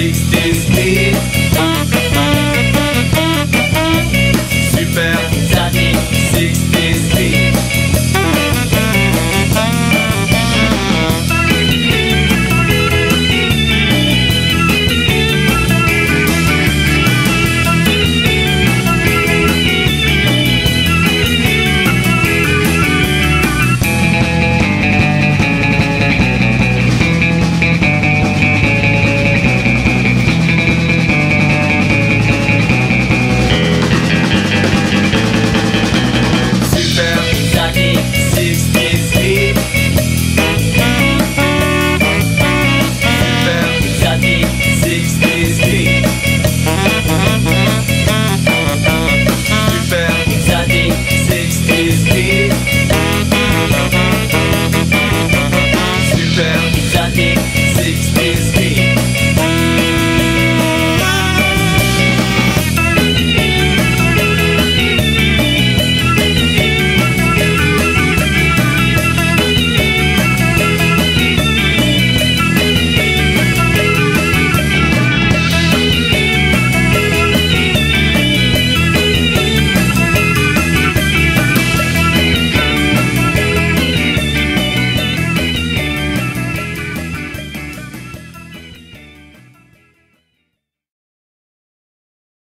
16